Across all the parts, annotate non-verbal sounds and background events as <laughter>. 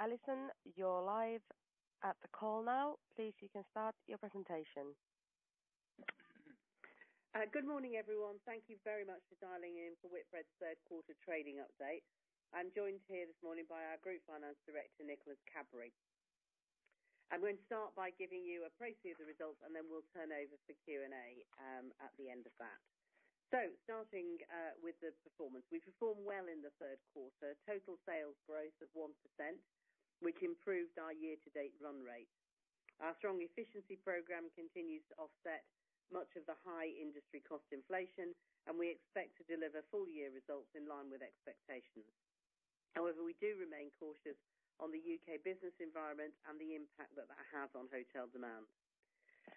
Alison, you're live at the call now. Please, you can start your presentation. Uh, good morning, everyone. Thank you very much for dialing in for Whitbread's third quarter trading update. I'm joined here this morning by our Group Finance Director, Nicholas Cadbury. I'm going to start by giving you a preview of the results, and then we'll turn over for Q&A um, at the end of that. So starting uh, with the performance. We performed well in the third quarter. Total sales growth of 1%, which improved our year-to-date run rate. Our strong efficiency program continues to offset much of the high industry cost inflation, and we expect to deliver full-year results in line with expectations. However, we do remain cautious on the U.K. business environment and the impact that that has on hotel demand.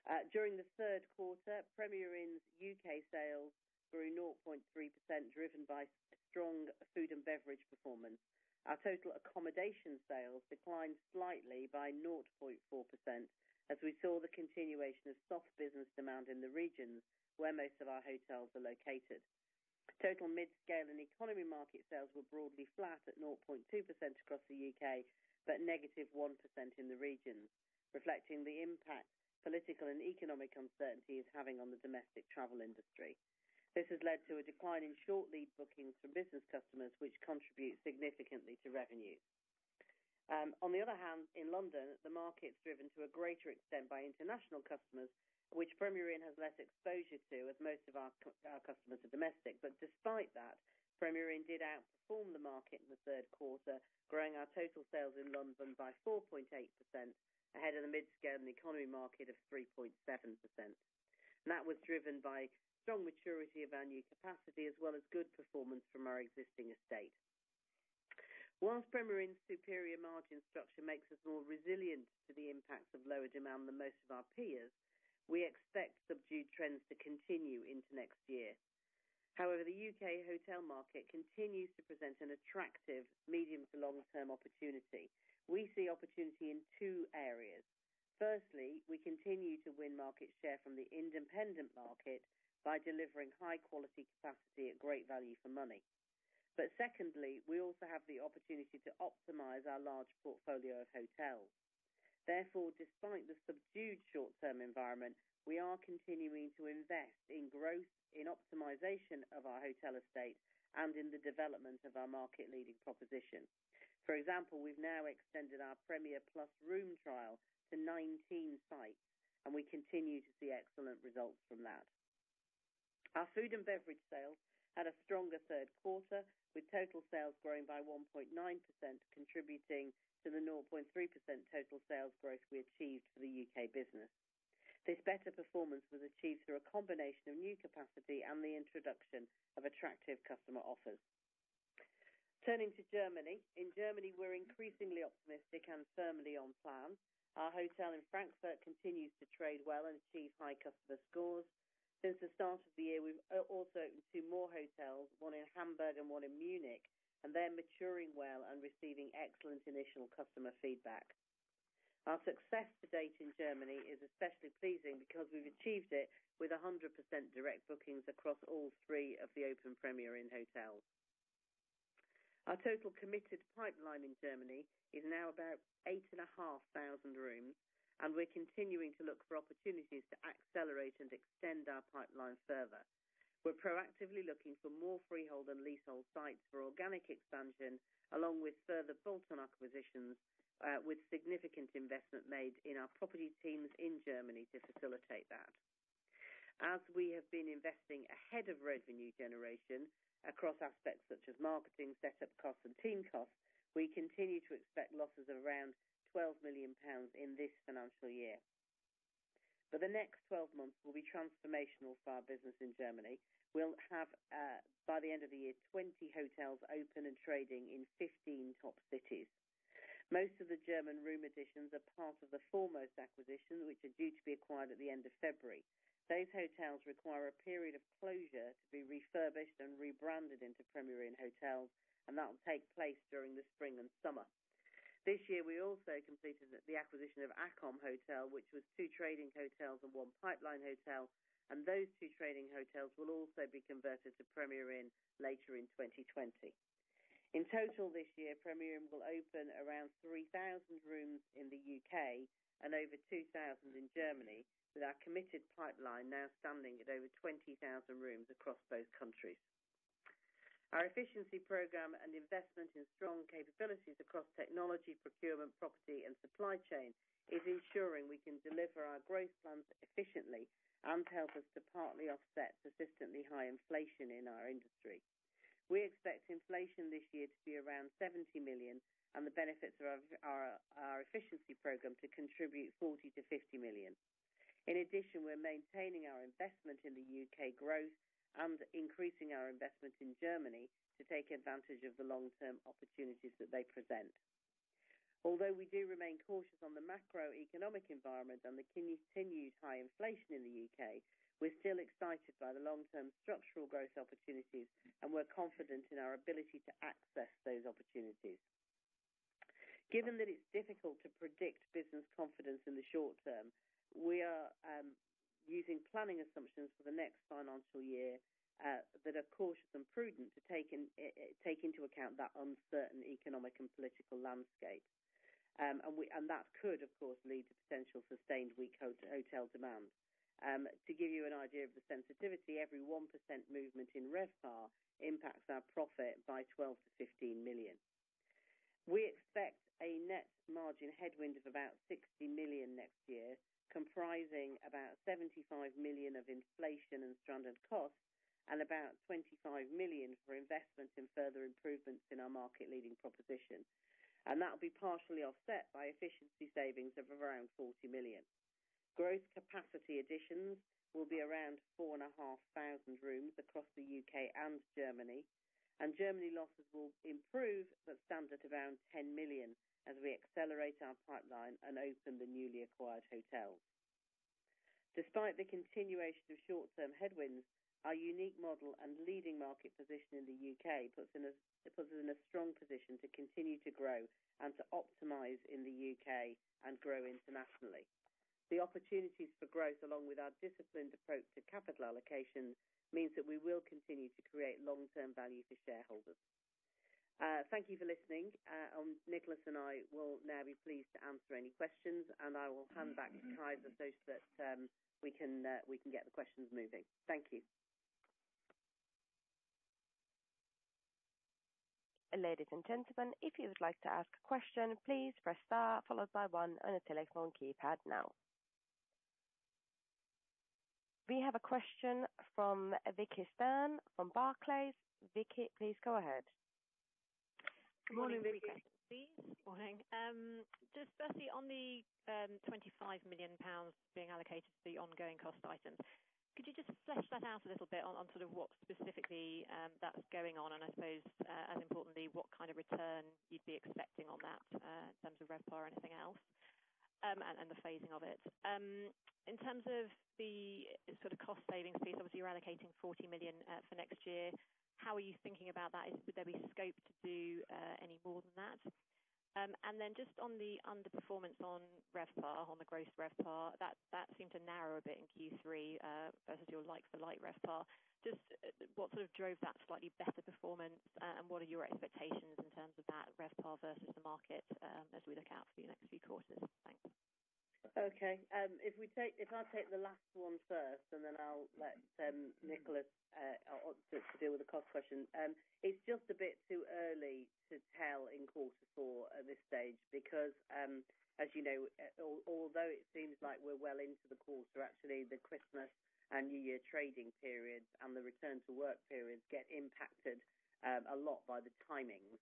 Uh, during the third quarter, Premier Inn's U.K. sales grew 0.3%, driven by strong food and beverage performance. Our total accommodation sales declined slightly by 0.4% as we saw the continuation of soft business demand in the regions where most of our hotels are located. Total mid-scale and economy market sales were broadly flat at 0.2% across the U.K., but negative 1 in the regions, reflecting the impact political and economic uncertainty is having on the domestic travel industry. This has led to a decline in short lead bookings from business customers, which contribute significantly to revenue. Um, on the other hand, in London, the market's driven to a greater extent by international customers, which Premier Inn has less exposure to, as most of our customers are domestic. But despite that, Premier Inn did outperform the market in the third quarter, growing our total sales in London by 4.8%, ahead of the mid-scale and economy market of 3.7%. That was driven by strong maturity of our new capacity, as well as good performance from our existing estate. Whilst Premier Inn's superior margin structure makes us more resilient to the impacts of lower demand than most of our peers, we expect subdued trends to continue into next year. However, the U.K. hotel market continues to present an attractive medium to long-term opportunity. We see opportunity in two areas. Firstly, we continue to win market share from the independent market by delivering high-quality capacity at great value for money. But secondly, we also have the opportunity to optimize our large portfolio of hotels. Therefore, despite the subdued short-term environment, we are continuing to invest in growth, in optimization of our hotel estate, and in the development of our market-leading proposition. For example, we've now extended our Premier Plus room trial to 19 sites, and we continue to see excellent results from that. Our food and beverage sales had a stronger third quarter, with total sales growing by 1.9%, contributing to the 0.3% total sales growth we achieved for the U.K. business. This better performance was achieved through a combination of new capacity and the introduction of attractive customer offers. Turning to Germany. In Germany, we're increasingly optimistic and firmly on plan. Our hotel in Frankfurt continues to trade well and achieve high customer scores. Since the start of the year, we've uh, also opened two more hotels, one in Hamburg and one in Munich, and they're maturing well and receiving excellent initial customer feedback. Our success to date in Germany is especially pleasing because we've achieved it with 100% direct bookings across all three of the open Premier Inn hotels. Our total committed pipeline in Germany is now about 8,500 rooms, and we're continuing to look for opportunities to accelerate and extend our pipeline further. We're proactively looking for more freehold and leasehold sites for organic expansion, along with further bolt-on acquisitions, uh, with significant investment made in our property teams in Germany to facilitate that. As we have been investing ahead of revenue generation across aspects such as marketing, setup costs, and team costs, we continue to expect losses of around 12 million pounds in this financial year. For the next 12 months will be transformational for our business in Germany. We'll have, uh, by the end of the year, 20 hotels open and trading in 15 top cities. Most of the German room additions are part of the Foremost acquisition, which are due to be acquired at the end of February. Those hotels require a period of closure to be refurbished and rebranded into Premier Inn hotels, and that will take place during the spring and summer. This year, we also completed the acquisition of Acom Hotel, which was two trading hotels and one pipeline hotel, and those two trading hotels will also be converted to Premier Inn later in 2020. In total this year, Premier Inn will open around 3,000 rooms in the U.K. and over 2,000 in Germany, with our committed pipeline now standing at over 20,000 rooms across both countries. Our efficiency program and investment in strong capabilities across technology, procurement, property, and supply chain is ensuring we can deliver our growth plans efficiently and help us to partly offset persistently high inflation in our industry. We expect inflation this year to be around 70 million and the benefits of our efficiency program to contribute 40 million-50 million. In addition, we're maintaining our investment in the U.K. growth and increasing our investment in Germany to take advantage of the long-term opportunities that they present. Although we do remain cautious on the macroeconomic environment and the continued high inflation in the U.K., we're still excited by the long-term structural growth opportunities, and we're confident in our ability to access those opportunities. Given that it's difficult to predict business confidence in the short term, we are um, using planning assumptions for the next financial year uh, that are cautious and prudent to take in, take into account that uncertain economic and political landscape. Um, And we, and, that could, of course, lead to potential sustained weak hotel demand. Um, To give you an idea of the sensitivity, every 1% movement in RevPAR impacts our profit by 12 to 15 million. We expect a net margin headwind of about 60 million next year, comprising about 75 million of inflation and stranded costs and about 25 million for investment in further improvements in our market-leading proposition. And that will be partially offset by efficiency savings of around 40 million. Growth capacity additions will be around 4,500 rooms across the U.K. and Germany. And Germany losses will improve but stand at around 10 million as we accelerate our pipeline and open the newly acquired hotels. Despite the continuation of short-term headwinds, our unique model and leading market position in the U.K. puts us in a strong position to continue to grow and to optimize in the U.K. and grow internationally. The opportunities for growth, along with our disciplined approach to capital allocation, means that we will continue to create long-term value for shareholders. Uh, thank you for listening. Uh, um, Nicholas and I will now be pleased to answer any questions, and I will hand back to Kaisa so that um, we can uh, we can get the questions moving. Thank you. Ladies and gentlemen, if you would like to ask a question, please press star followed by one on your telephone keypad now. We have a question from Vicki Stern from Barclays. Vicki, please go ahead. Good morning, Vicki. Morning. Um, just firstly, on the um, 25 million pounds being allocated to the ongoing cost items, could you just flesh that out a little bit on sort of what specifically um, that's going on? And I suppose, uh, as importantly, what kind of return you'd be expecting on that uh, in terms of RevPAR or anything else, and the phasing of it. In terms of the sort of cost savings piece, obviously you're allocating 40 million uh, for next year. How are you thinking about that? Would there be scope to do uh, any more than that? Um, and then just on the underperformance on RevPAR, on the gross RevPAR, that seemed to narrow a bit in Q3 uh, versus your like-for-like RevPAR. Just uh, what sort of drove that slightly better performance, and what are your expectations in terms of that RevPAR versus the market um, as we look out for the next few quarters? Thanks. Okay. Um, if we take, if I take the last one first, and then I'll let um, Nicholas uh, to deal with the cost question. Um, it's just a bit too early to tell in quarter four at this stage because, um, as you know, uh, although it seems like we're well into the quarter, actually the Christmas and New Year trading periods and the return to work periods get impacted a lot by the timings.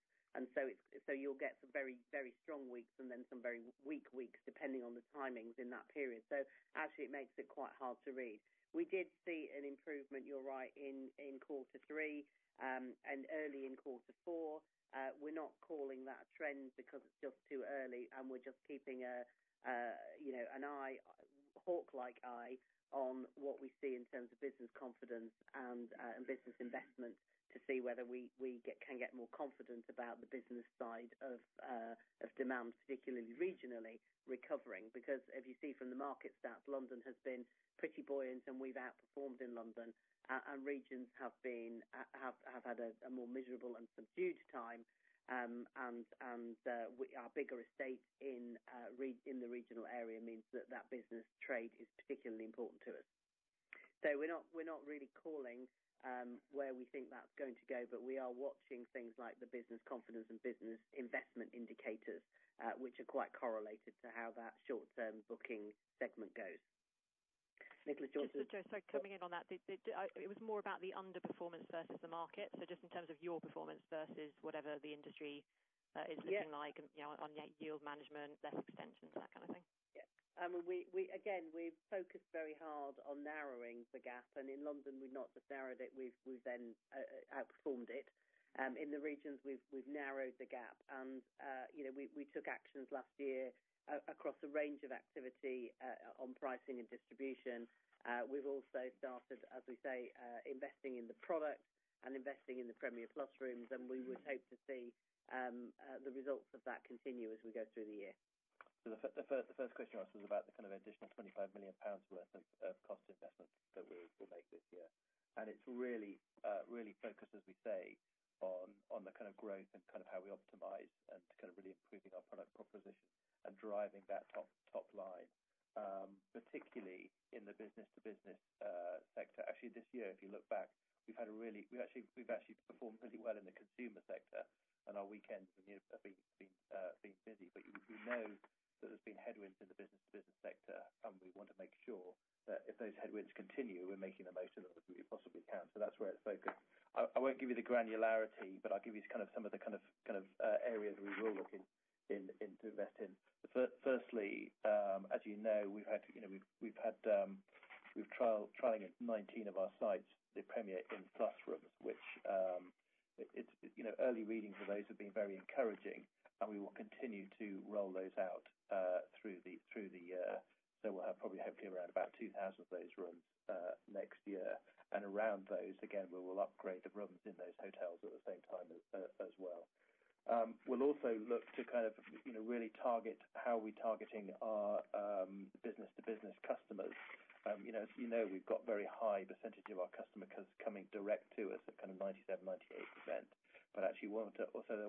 You'll get some very very strong weeks and then some very weak weeks, depending on the timings in that period. So actually, it makes it quite hard to read. We did see an improvement, you're right, in in quarter three, um, and early in quarter four. Uh, We're not calling that a trend because it's just too early, and we're just keeping a uh, you know an eye hawk-like eye on what we see in terms of business confidence and, and business investment to see whether we can get more confident about the business side uh, of demand, particularly regionally recovering. Because if you see from the market stats, London has been pretty buoyant, and we've outperformed in London, uh, and regions have uh, had a more miserable and subdued time. Um, and our bigger estate in the regional area means that that business trade is particularly important to us. So we're not really calling where we think that's going to go, but we are watching things like the business confidence and business investment indicators, uh, which are quite correlated to how that short-term booking segment goes. Nicholas, do you want to- Just, sorry, coming in on that. It was more about the underperformance versus the market. So just in terms of your performance versus whatever the industry is looking like. Yeah on yield management, less extensions, that kind of thing. Yeah. Again, we've focused very hard on narrowing the gap. And in London, we've not just narrowed it, we've we've then uh, outperformed it. Um, In the regions, we've we've narrowed the gap. and uh, you know We we took actions last year across a range of activity on pricing and distribution. We've also started, as we say, investing in the product and investing in the Premier Plus rooms, and we would hope to see um, the results of that continue as we go through the year. The first question asked was about the kind of additional 25 million pounds worth of cost investment that we'll make this year. And it's really uh, really focused, as we say, on the kind of growth and kind of how we optimize and kind of really improving our product proposition and driving that top line, um, particularly in the business-to-business uh, sector. Actually, this year, if you look back, we've had a really we've actually we've actually performed really well in the consumer sector, and our weekends have been uh, busy. But you know that there's been headwinds in the business-to-business sector, and we want to make sure that if those headwinds continue, we're making the most of them as we possibly can. So that's where it's focused. I won't give you the granularity, but I'll give you some of the kind of uh, areas we will look to invest in. Firstly, um, as you know, we're um, trialing at 19 of our sites, the Premier Inn Plus rooms, which um, you know, early readings of those have been very encouraging, and we will continue to roll those out uh, through the through the year. So we'll have probably hopefully around about 2,000 of those rooms uh, next year. And around those, again, we will upgrade the rooms in those hotels at the same time as uh, well. Um, we'll also look to kind of, you know, really target how we're targeting our um, business-to-business customers. Um, you know, as you know, we've got very high percentage of our customers coming direct to us at kind of 97%, 98%. Actually,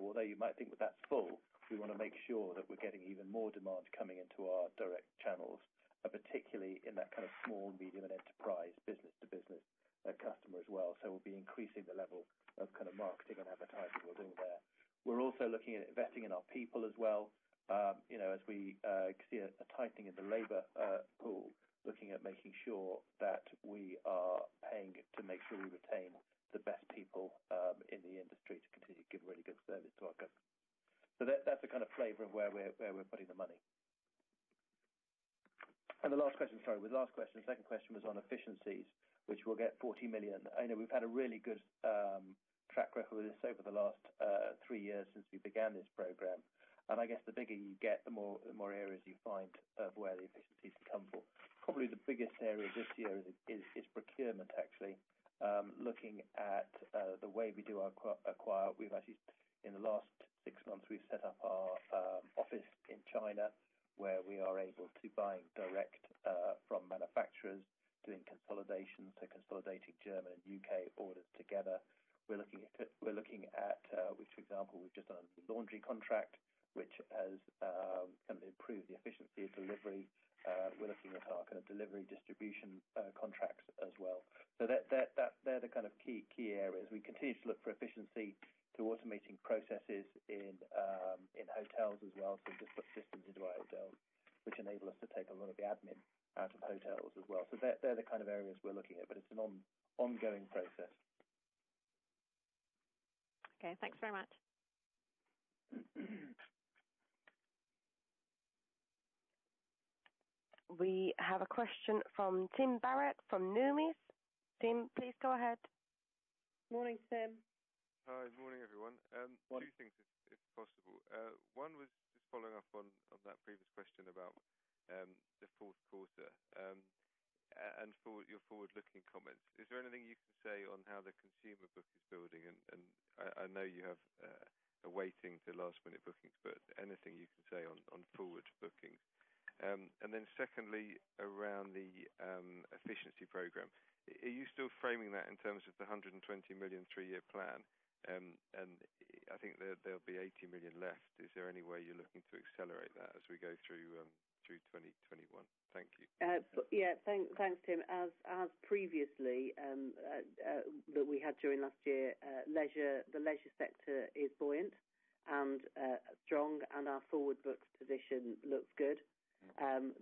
although you might think that that's full, we want to make sure that we're getting even more demand coming into our direct channels, uh, particularly in that kind of small, medium, and enterprise business-to-business uh, customer as well. So we'll be increasing the level of kind of marketing and advertising we're doing there. We're also looking at investing in our people as well. Um, you know, as we uh, see a tightening in the labor pool, looking at making sure that we are paying to make sure we retain the best people um, in the industry to continue to give really good service to our customers. So that's the kind of flavor of where we're putting the money. And the last question, sorry, with last question, the second question was on efficiencies, which we'll get 40 million. I know we've had a really good um, track record with this over the last uh, three years since we began this program. And I guess the bigger you get, the more areas you find of where the efficiencies come from. Probably the biggest area this year is procurement, actually. Um, looking at uh, the way we do acquire, We've actually, in the last six months, we've set up our um, office in China, where we are able to buy direct uh, from manufacturers, doing consolidation, so consolidating German and U.K. orders together. We're looking at, we're looking at uh which for example, we've just done a laundry contract, which has um, kind of improved the efficiency of delivery. Uh, we're looking at our kind of delivery distribution contracts as well. So they're the kind of key key areas. We continue to look for efficiency through automating processes in um, hotels as well. So we just put systems into our hotels, which enable us to take a lot of the admin out of hotels as well. So they're the kind of areas we're looking at, but it's an ongoing process. Okay, thanks very much. We have a question from Tim Barrett from Numis. Tim, please go ahead. Morning, Tim. Hi. Morning, everyone. Um, morning. Two things, if possible. Uh, one was just following up on that previous question about um, the fourth quarter, um, and your forward-looking comments. Is there anything you can say on how the consumer book is building? And I know you have uh, a weighting to last-minute bookings, but anything you can say on forward bookings? Um and then secondly, around the efficiency program, are you still framing that in terms of the 120 million three-year plan? Um, and I think there'll be 80 million left. Is there any way you're looking to accelerate that as we go through um, 2021? Thank you. Uh, yeah. Thanks, Tim. As as previously um, uh, uh, that we had during last year, leisure the leisure sector is buoyant and strong, and our forward books position looks good.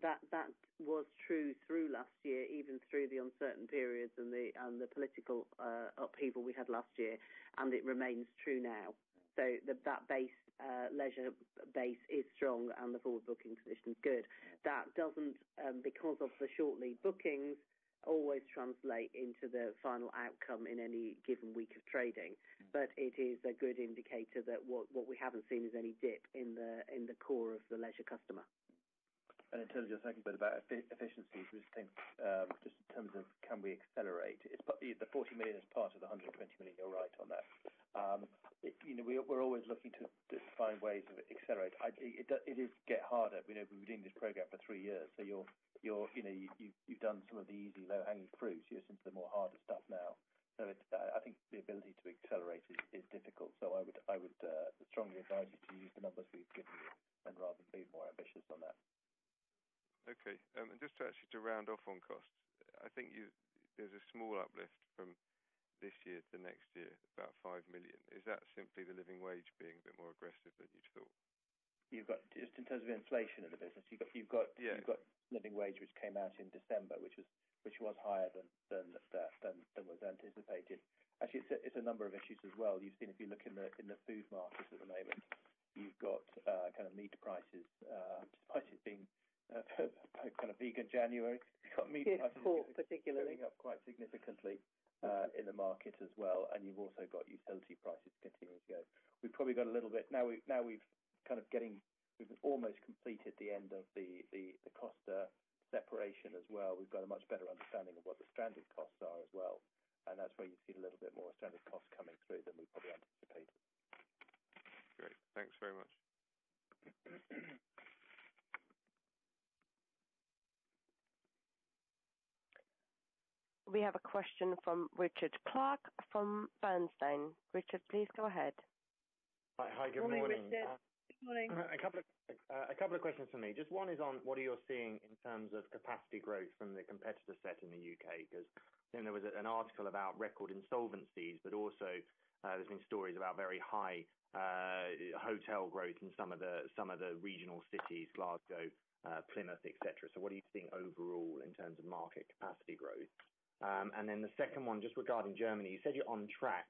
That that was true through last year, even through the uncertain periods and the and the political uh, upheaval we had last year, and it remains true now. So the, that base uh, leisure base is strong and the forward booking position is good. That doesn't, um, because of the short lead bookings, always translate into the final outcome in any given week of trading. But it is a good indicator that what, what we haven't seen is any dip in the in the core of the leisure customer. And in terms of your second bit about efficiencies, we just think, um, just in terms of can we accelerate, the 40 million is part of the 120 million. You're right on that. Um, we're always looking to find ways of accelerate. It is get harder. We've been doing this program for three years, so you've done some of the easy low-hanging fruits. You're into the more harder stuff now. I think the ability to accelerate is difficult. So I would uh, strongly advise you to use the numbers we've given you and rather be more ambitious on that. Okay. And just to actually to round off on costs, I think there's a small uplift from this year to next year, about 5 million. Is that simply the living wage being a bit more aggressive than you'd thought? You've got, just in terms of inflation in the business, you've got you've got yeah. living wage, which came out in December, which was which was higher than than than was anticipated. Actually, it's a number of issues as well. You've seen if you look in the in the food markets at the moment, you've got uh, kind of meat prices uh, despite it being Uh, <laughs> uh, kind of vegan January. You've got meat prices. Yes, pork particularly. going up quite significantly uh, in the market as well, and you've also got utility prices continuing to go. We've probably got a little bit now we've now we've kind of getting we've almost completed the end of the the, the cost separation as well. We've got a much better understanding of what the stranded costs are as well, and that's where you see a little bit more stranded costs coming through than we probably anticipated. Great. Thanks very much. <clears throat> We have a question from Richard Clarke from Bernstein. Richard, please go ahead. Hi. Good morning. Morning, Richard. Uh, good morning. A couple of questions from me. Just one is on what are you seeing in terms of capacity growth from the competitor set in the U.K.? Because then there was an article about record insolvencies, but also uh, there's been stories about very high uh, hotel growth in some of the some of the regional cities, Glasgow, Plymouth, et cetera. So what are you seeing overall in terms of market capacity growth? Um, and then the second one, just regarding Germany. You said you're on track.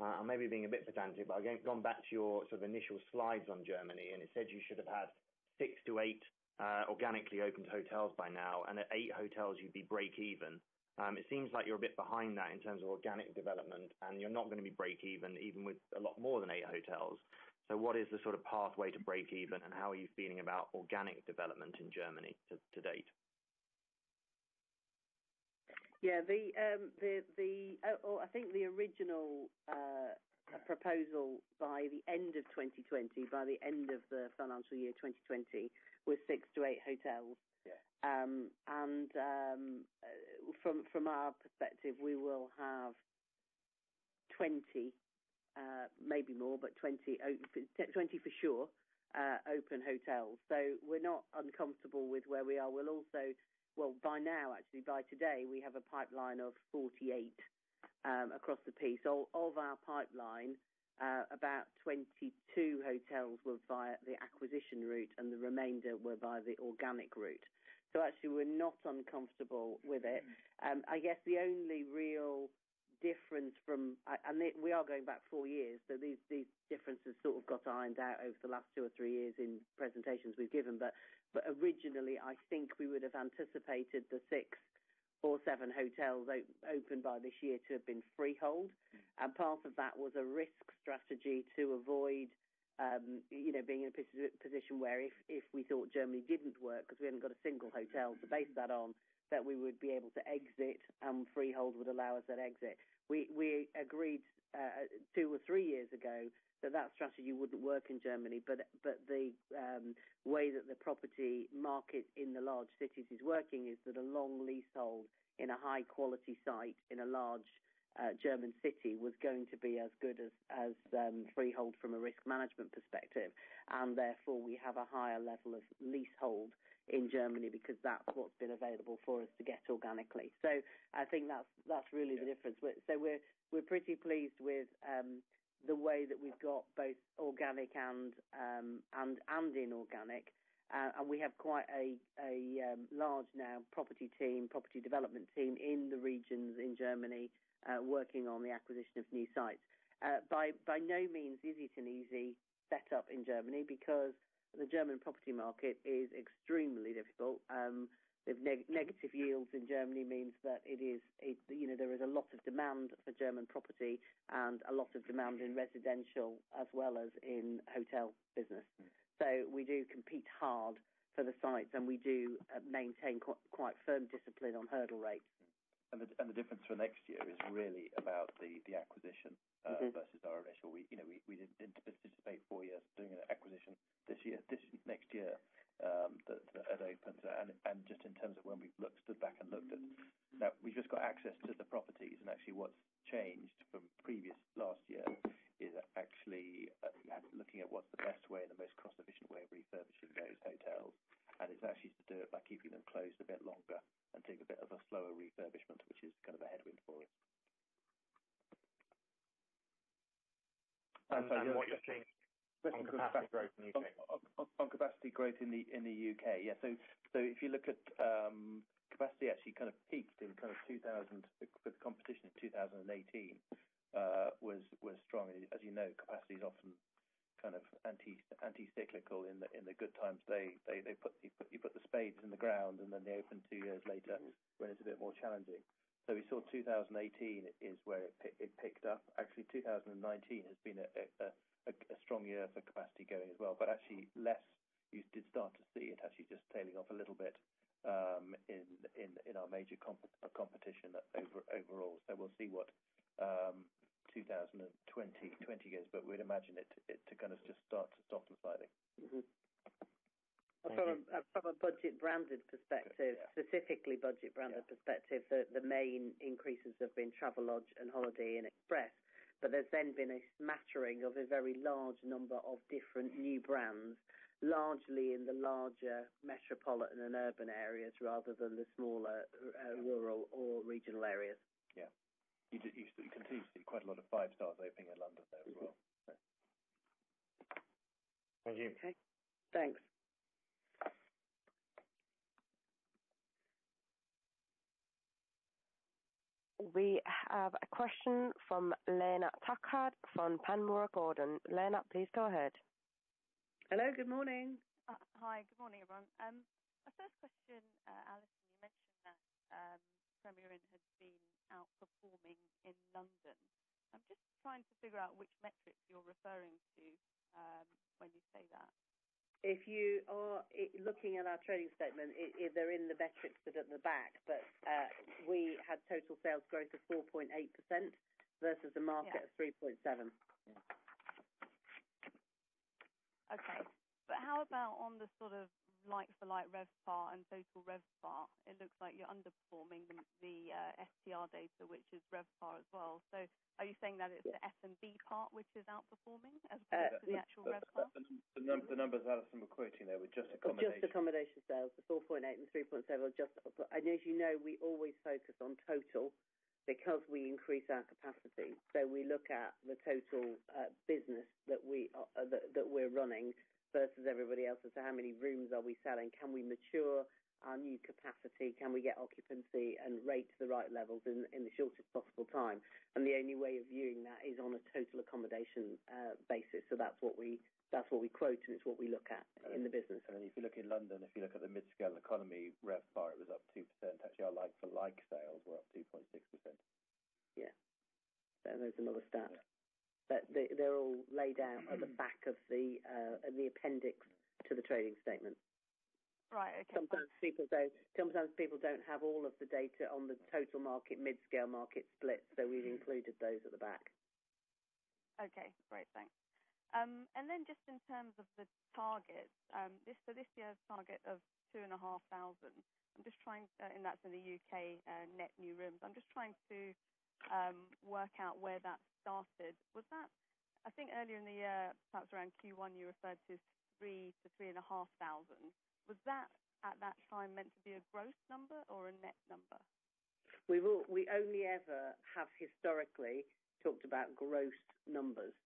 Uh, I may be being a bit pedantic, but I've gone back to your sort of initial slides on Germany, and it said you should have had six to eight uh, organically opened hotels by now, and at eight hotels, you'd be break even. Um, it seems like you're a bit behind that in terms of organic development, and you're not going to be break even, even with a lot more than eight hotels. So what is the sort of pathway to break even, and how are you feeling about organic development in Germany to date? Yeah. the the the. I think the original proposal by the end of 2020, by the end of the financial year 2020, was six to eight hotels. Yeah. Um, and um, From from our perspective, we will have 20, maybe more, but 20 for sure, uh, open hotels. So we're not uncomfortable with where we are. Well, by now, actually, by today, we have a pipeline of 48 um, across the piece. Of our pipeline, uh, about 22 hotels were via the acquisition route, and the remainder were via the organic route. So actually, we're not uncomfortable with it. Um, I guess the only real difference from and we are going back four years, so these these differences sort of got ironed out over the last two or three years in presentations we've given. But originally, I think we would have anticipated the six or seven hotels open by this year to have been freehold. Mm. And part of that was a risk strategy to avoid um, you know, being in a position where if if we thought Germany didn't work, because we hadn't got a single hotel to base that on, that we would be able to exit, and freehold would allow us that exit. We agreed uh, two or three years ago that that strategy wouldn't work in Germany. But but the um, way that the property market in the large cities is working is that a long leasehold in a high-quality site in a large uh, German city was going to be as good as as um, freehold from a risk management perspective. And therefore, we have a higher level of leasehold in Germany because that's what's been available for us to get organically. So I think that's that's really the difference. So we're pretty pleased with um, the way that we've got both organic and um, and and inorganic. Uh, and we have quite a a um, large now property team, property development team in the regions in Germany, uh, working on the acquisition of new sites. Uh, by no means is it an easy setup in Germany because the German property market is extremely difficult. Um, The negative yields in Germany means that it is, it, you know, there is a lot of demand for German property and a lot of demand in residential as well as in hotel business. Hmm. So we do compete hard for the sites, and we do uh, maintain quite firm discipline on hurdle rates. And the and the difference for next year is really about the the acquisition uh, mm-hmm. versus our initial. We you know, we, we didn't anticipate four years doing an acquisition this year, this next year Um, that opens. And just in terms of when we've stood back and looked at Now, we've just got access to the properties, and actually what's changed from previous last year is actually uh, looking at what's the best way and the most cost-efficient way of refurbishing those hotels. And it's actually to do it by keeping them closed a bit longer and take a bit of a slower refurbishment, which is kind of a headwind for us. What you're seeing on capacity growth in the U.K.? On capacity growth in the U.K. Yeah. If you look at um, capacity actually kind of peaked in kind of 2000 with the competition in 2018 uh, was strong. As you know, capacity is often kind of anti-cyclical. In the good times, they put you put you put the spades in the ground, and then they open two years later when it's a bit more challenging. So we saw 2018 is where it picked up. Actually, 2019 has been a strong year for capacity going as well. But actually less, you did start to see it actually just tailing off a little bit um, in in our major uh, competition overall. So we'll see what um, 2020 goes, but we'd imagine it to kind of just start to soften slightly. Mm-hmm. Uh, from a budget branded perspective, specifically budget branded perspective, the main increases have been Travelodge and Holiday Inn Express. But there's then been a smattering of a very large number of different new brands, largely in the larger metropolitan and urban areas rather than the smaller uh, rural or regional areas. Yeah. You continue to see quite a lot of five stars opening in London there as well. Mm-hmm. Thank you. Okay. Thanks. We have a question from Lena Tucker from Panmure Gordon. Lena, please go ahead. Hello, good morning. Uh, hi, good morning, everyone. Um, my first question, uh, Alison, you mentioned that um, Premier Inn has been outperforming in London. I'm just trying to figure out which metrics you're referring to um, when you say that. If you are looking at our trading statement, they're in the metrics that are at the back. But uh, we had total sales growth of 4.8% versus a market of 3.7%. Okay. But how about on the sort of like-for-like RevPAR and total RevPAR? It looks like you're underperforming the uh, STR data, which is RevPAR as well. So are you saying that it's the F&B part which is outperforming as uh, opposed to the actual RevPAR? The numbers Alison was quoting there were just accommodation. Just accommodation sales. The 4.8 and 3.7 are just. And as you know, we always focus on total because we increase our capacity. So we look at the total uh, business that we that we're running versus everybody else as to how many rooms are we selling. Can we mature our new capacity? Can we get occupancy and rate to the right levels in the shortest possible time? And the only way of viewing that is on a total accommodation uh, basis. So that's what we that's what we quote, and it's what we look at in the business. And if you look in London, if you look at the mid-scale economy RevPAR, it was up 2%. Actually, our like-for-like sales were up 2.6%. Yeah. There's another stat. They're all laid out at the mm-hmm. back of the uh, the appendix to the trading statement. Right. Okay. Sometimes people don't Sometimes people don't have all of the data on the total market, mid-scale market split, so we've mm-hmm. included those at the back. Okay, great. Thanks. Um, and then just in terms of the targets, um, this so this year's target of 2,500, I'm just trying. Uh, and that's in the U.K. Uh, net new rooms. I'm just trying to Um, work out where that started. Was that, I think earlier in the year, perhaps around Q1, you referred to 3,000-3,500. Was that, at that time, meant to be a gross number or a net number? We only ever have historically talked about gross numbers.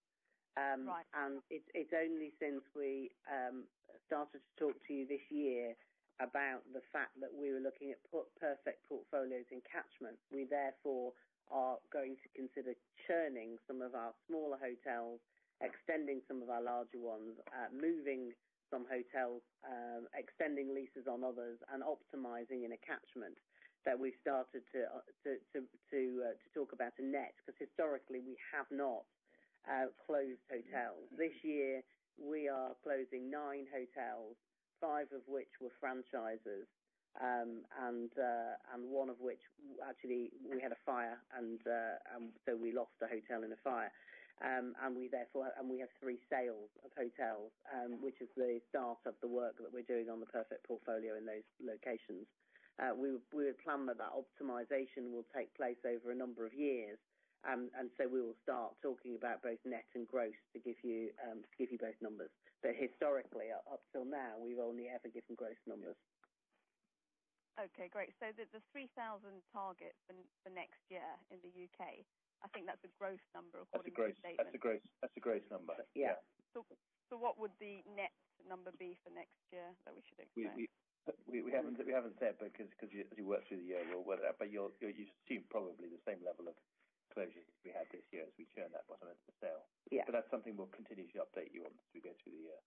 Um, right. It's only since we um, started to talk to you this year about the fact that we were looking at perfect portfolios in catchment. We therefore are going to consider churning some of our smaller hotels, extending some of our larger ones, uh, moving some hotels, um, extending leases on others, and optimizing in a catchment that we've started to uh, uh, talk about a net, because historically we have not closed hotels. This year, we are closing nine hotels, five of which were franchises, and uh, and one of which, actually, we had a fire, and uh, and so we lost a hotel in a fire. Um, and we therefore and we have three sales of hotels, um, which is the start of the work that we're doing on the perfect portfolio in those locations. Uh, We we would plan that that optimization will take place over a number of years. Um, and so we will start talking about both net and gross to give you um, to give you both numbers. But historically, up till now, we've only ever given gross numbers. Okay, great. So the 3,000 target for next year in the U.K., I think that's a gross number according to the statement. That's a gross that's a gross number. Yeah. So so what would the net number be for next year that we should expect? We we uh we haven't we haven't said because because as you work through the year, we'll work it out. you'll assume probably the same level of closures as we had this year as we churn that bottom end of the sale. Yeah. That's something we'll continue to update you on as we go through the year.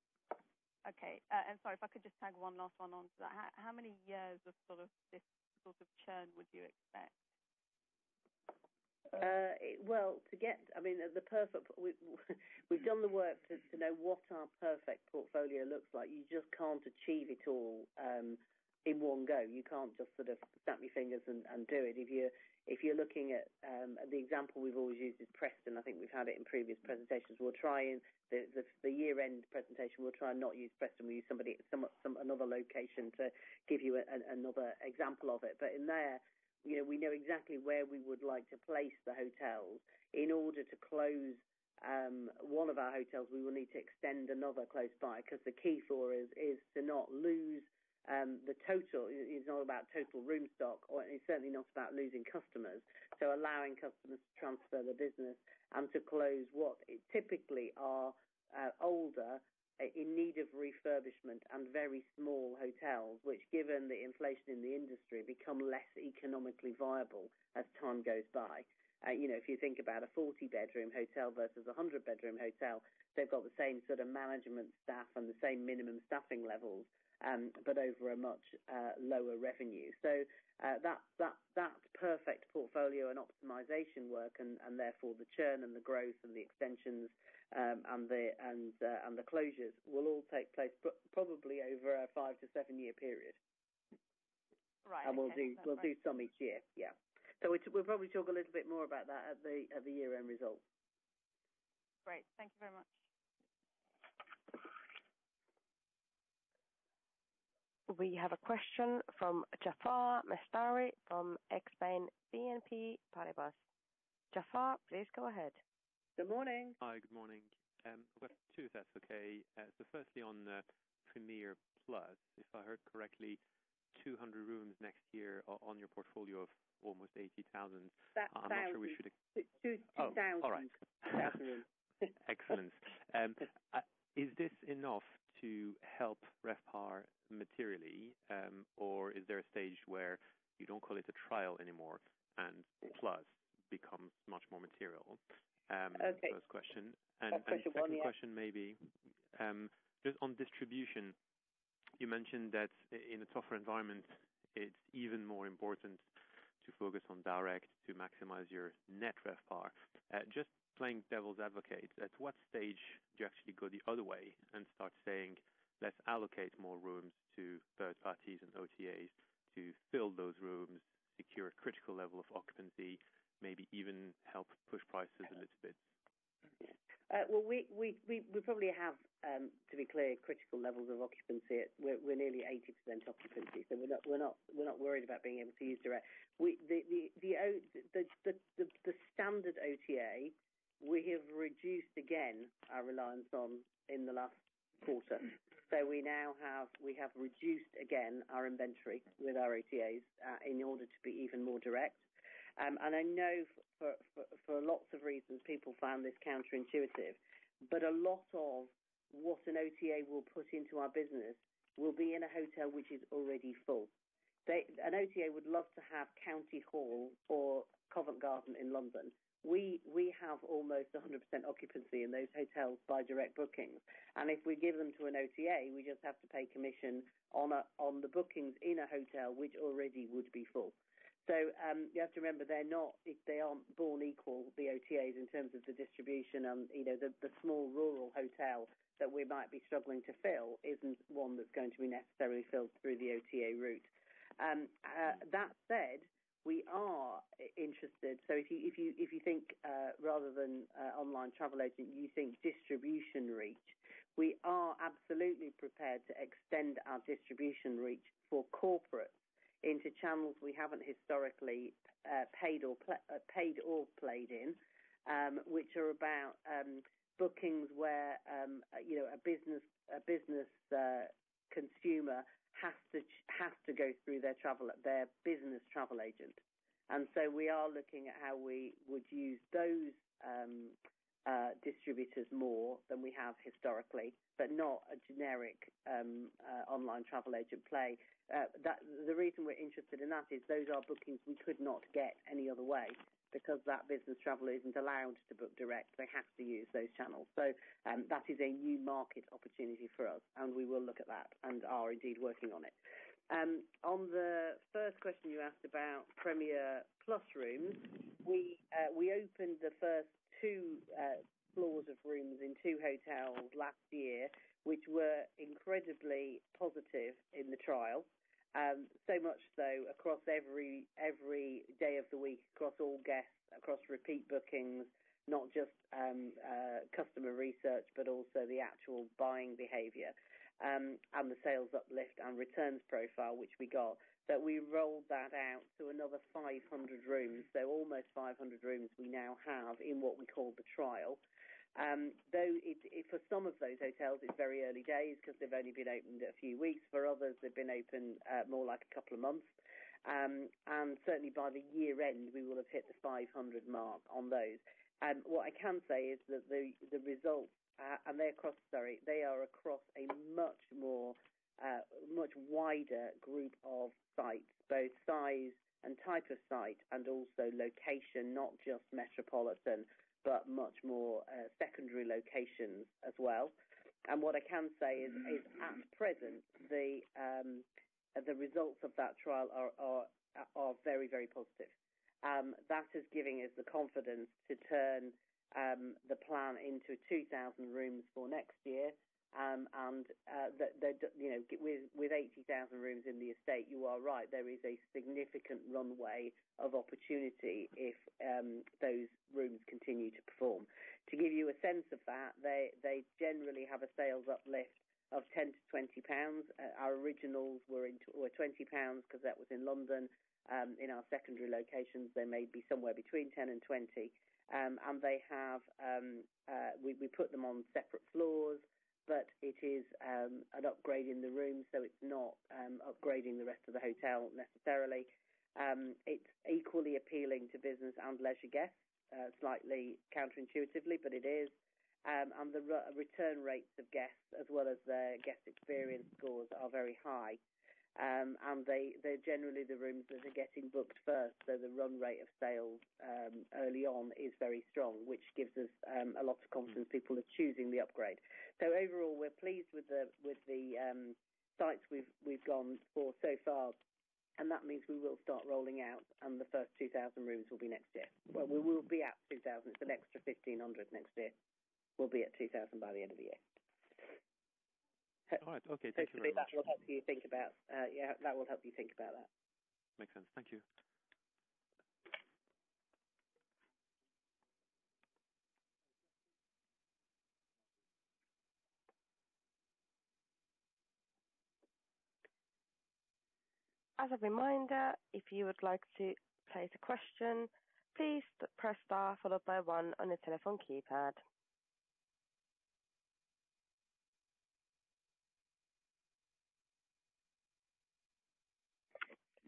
Okay. Uh and sorry, if I could just tag one last one onto that. How many years of sort of this sort of churn would you expect? Uh well, to get I mean, the perfect we've done the work to know what our perfect portfolio looks like. You just can't achieve it all in one go. You can't just sort of snap your fingers and do it. If you're looking at um, the example we've always used is Preston. I think we've had it in previous presentations. We'll try in the the, the year-end presentation, we'll try and not use Preston. We'll use somebody at some some another location to give you a, a, another example of it. But in there, you know, we know exactly where we would like to place the hotels. In order to close um, one of our hotels, we will need to extend another close by, because the key for us is to not lose Um, the total. It's not about total room stock, or it's certainly not about losing customers. So allowing customers to transfer their business and to close what typically are uh, older, in need of refurbishment, and very small hotels, which, given the inflation in the industry, become less economically viable as time goes by. Uh, you know, If you think about a 40-bedroom hotel versus a 100-bedroom hotel, they've got the same sort of management staff and the same minimum staffing levels, Um, but over a much uh, lower revenue. So uh, that that that perfect portfolio and optimization work, and therefore the churn and the growth and the extensions, um, and the and uh and the closures will all take place probably over a five to seven-year period. Right. Okay. We'll do we'll do some each year. Yeah. So we'll probably talk a little bit more about that at the at the year-end results. Great. Thank you very much. We have a question from Jaafar Mestari from Exane BNP Paribas. Jaafar, please go ahead. Good morning. Hi, good morning. Um, I've got two, if that's okay. Uh, so, firstly, on Premier Plus, if I heard correctly, 200 rooms next year on your portfolio of almost 80,000. That's oh, thousand. 2,000. Oh, all right. <laughs> 2,000 rooms. <laughs> Excellent. Um, is this enough to help RevPAR materially? Um, or is there a stage where you don't call it a trial anymore and Plus becomes much more material? Um, okay. First question. That's question one, yeah. Second question maybe, um, just on distribution, you mentioned that in a tougher environment, it's even more important to focus on direct to maximize your net RevPAR. Uh, just playing devil's advocate, at what stage do you actually go the other way and start saying, "Let's allocate more rooms to third parties and OTAs to fill those rooms, secure a critical level of occupancy, maybe even help push prices a little bit? Uh, well, we probably have, um, to be clear, critical levels of occupancy. We're nearly 80% occupancy, so we're not worried about being able to use direct. The standard OTA, we have reduced again our reliance on in the last quarter. So we now have we have reduced again our inventory with our OTAs in order to be even more direct. Um, and I know for for lots of reasons, people found this counterintuitive, but a lot of what an OTA will put into our business will be in a hotel which is already full. An OTA would love to have County Hall or Covent Garden in London. We have almost 100% occupancy in those hotels by direct bookings. And if we give them to an OTA, we just have to pay commission on the bookings in a hotel which already would be full. So um, you have to remember, they aren't they aren't born equal, the OTAs, in terms of the distribution. And you know the small rural hotel that we might be struggling to fill isn't one that's going to be necessarily filled through the OTA route. That said, we are interested. So if you if you if you think uh, rather than uh, online travel agent, you think distribution reach, we are absolutely prepared to extend our distribution reach for corporates into channels we haven't historically uh, paid or pl- paid or played in, um, which are about um, bookings where um, you know a business business consumer has to has to go through their travel their business travel agent. And so we are looking at how we would use those um, uh, distributors more than we have historically, but not a generic um, uh, online travel agent play. Uh, that, The reason we're interested in that is those are bookings we could not get any other way because that business traveler isn't allowed to book direct. They have to use those channels. So um, that is a new market opportunity for us, and we will look at that and are indeed working on it. Um, On the first question you asked about Premier Plus rooms, we uh, we opened the first two Uh, floors of rooms in two hotels last year, which were incredibly positive in the trial. Much so across every every day of the week, across all guests, across repeat bookings, not just um, uh, customer research, but also the actual buying behavior, um, and the sales uplift and returns profile which we got, that we rolled that out to another 500 rooms. So almost 500 rooms we now have in what we call the trial. Um, though for some of those hotels, it's very early days because they've only been opened a few weeks. For others, they've been open uh, more like a couple of months. Um, and certainly by the year end, we will have hit the 500 mark on those. Um, what I can say is that the results, uh, and they are across a much more, uh, much wider group of sites, both size and type of site, and also location, not just metropolitan, but much more uh, secondary locations as well. And what I can say is, is at present, the um, the results of that trial are very very positive. Um, that is giving us the confidence to turn um, the plan into 2,000 rooms for next year. Um, and uh, you know, with 80,000 rooms in the estate, you are right, there is a significant runway of opportunity if um, those rooms continue to perform. To give you a sense of that, they generally have a sales uplift of 10 to 20 pounds. Uh, our originals were 20 pounds because that was in London. Um, in our secondary locations, they may be somewhere between 10 and 20. And they have uh, We put them on separate floors, but it is um, an upgrade in the room, so it's not um, upgrading the rest of the hotel necessarily. Um, It's equally appealing to business and leisure guests, uh, slightly counterintuitively, but it is. And the return rates of guests as well as their guest experience scores are very high. Um and they're generally the rooms that are getting booked first, so the run rate of sales early on is very strong, which gives us a lot of confidence people are choosing the upgrade. So overall, we're pleased with the um, sites we've gone for so far, and that means we will start rolling out, and the first 2,000 rooms will be next year. Well, we will be at 2,000. It's an extra 1,500 next year. We'll be at 2,000 by the end of the year. All right. Okay. Thank you very much. Hopefully uh, that will help you think about that. Makes sense. Thank you. As a reminder, if you would like to place a question, please press star followed by one on your telephone keypad.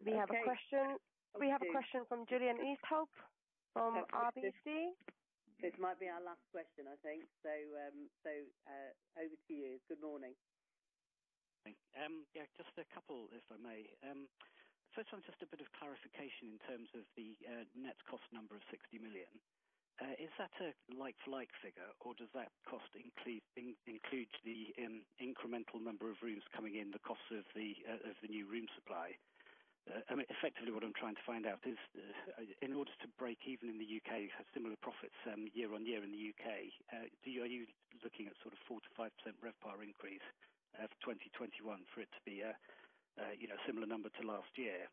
We have a question. Okay. We have a question from Julian Easthope from RBC. This might be our last question, I think. So um, uh, over to you. Good morning. Um, yeah, just a couple, if I may. Um, first one, just a bit of clarification in terms of the uh, net cost number of 60 million. Uh, is that a like-for-like figure, or does that cost include the um, incremental number of rooms coming in, the cost of the uh, of the new room supply? Uh, I mean, Effectively, what I'm trying to find out is, in order to break even in the U.K., have similar profits year-on-year in the U.K., are you looking at sort of 4%-5% RevPAR increase for 2021 for it to be a similar number to last year?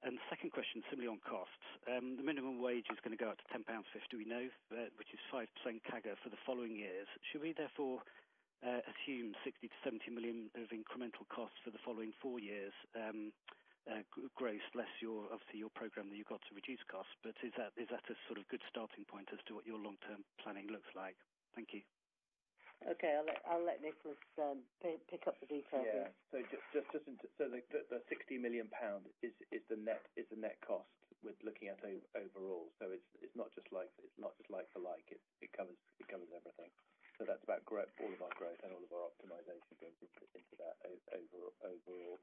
And Second question, similarly on costs. Um, the minimum wage is going to go up to 10.50 pounds, we know, uh, which is 5% CAGR for the following years. Should we therefore uh, assume 60 million-70 million of incremental costs for the following four years um, uh, gross, less obviously your program that you've got to reduce costs? But is that a sort of good starting point as to what your long-term planning looks like? Thank you. Okay. I'll let I'll let Nicholas um, pick up the details here. so The the, 60 million pound is is the net is the net cost with looking at overall. So it's it's not just like it's not just like for like. It it covers it covers everything. So that's about all of our growth and all of our optimization goes into that overall.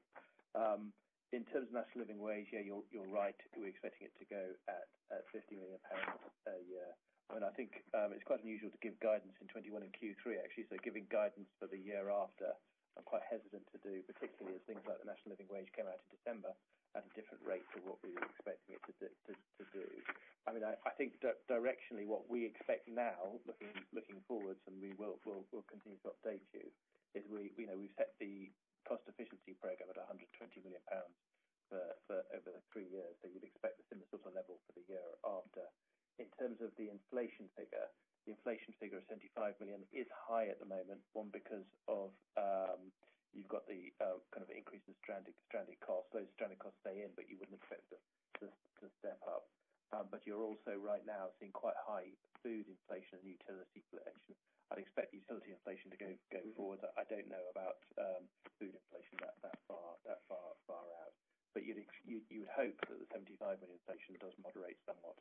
Um, In terms of National Living Wage, yeah, you're you're right. We're expecting it to go at at 50 million pounds a year. I think um, it's quite unusual to give guidance in 2021 in Q3, actually. So giving guidance for the year after, I'm quite hesitant to do, particularly as things like the National Living Wage came out in December at a different rate to what we were expecting it to do. I mean, I think directionally what we expect now, looking forwards, and we'll continue to update you, is we've set the cost efficiency program at 120 million pounds for over the three years. So you'd expect a similar sort of level for the year after. In terms of the inflation figure, the inflation figure of 75 million is high at the moment. One, because of um, you've got the uh, kind of increase in stranded costs. Those stranded costs stay in, but you wouldn't expect them to step up. Um, but you're also right now seeing quite high food inflation and utility inflation. I'd expect utility inflation to go go mm-hmm. forward. I don't know about um, food inflation that far out. But you'd You would hope that the 75 million inflation does moderate somewhat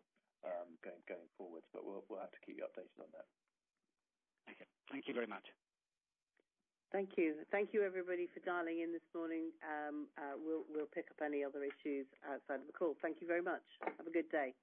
going forward. We'll have to keep you updated on that. Okay. Thank you very much. Thank you. Thank you everybody for dialing in this morning. Um, uh, we'll pick up any other issues outside of the call. Thank you very much. Have a good day.